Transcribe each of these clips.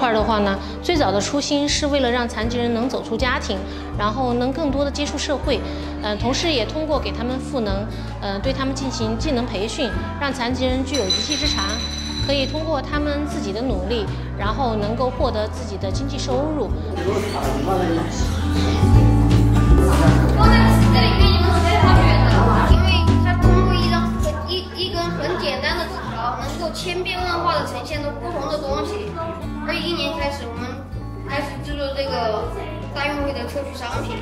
块的话呢，最早的初心是为了让残疾人能走出家庭，然后能更多的接触社会，嗯，同时也通过给他们赋能，呃，对他们进行技能培训，让残疾人具有一技之长，可以通过他们自己的努力，然后能够获得自己的经济收入。因为它是通过一张，一一根很简单的字条，能够千变万化的呈现出不同的东西。作这个大运会的特许商品。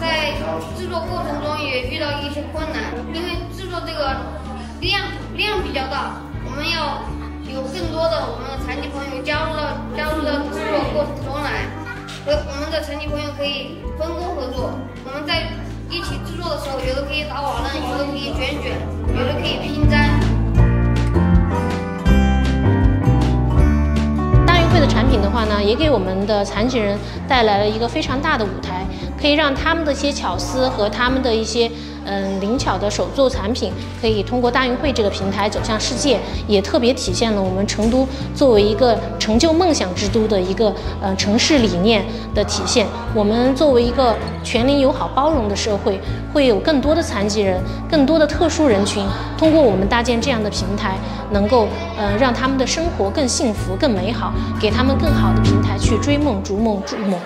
在制作过程中也遇到一些困难，因为制作这个量量比较大，我们要有更多的我们的残疾朋友加入到加入到制作过程中来，和我们的残疾朋友可以分工合作。我们在一起制作的时候，有的可以打瓦楞，有的可以卷卷，有的可以拼粘。那，也给我们的残疾人带来了一个非常大的舞台，可以让他们的一些巧思和他们的一些嗯灵巧的手作产品，可以通过大运会这个平台走向世界，也特别体现了我们成都作为一个成就梦想之都的一个呃城市理念的体现。我们作为一个全龄友好包容的社会，会有更多的残疾人、更多的特殊人群，通过我们搭建这样的平台，能够呃让他们的生活更幸福、更美好，给他们更好。好的平台去追梦、逐梦、筑梦。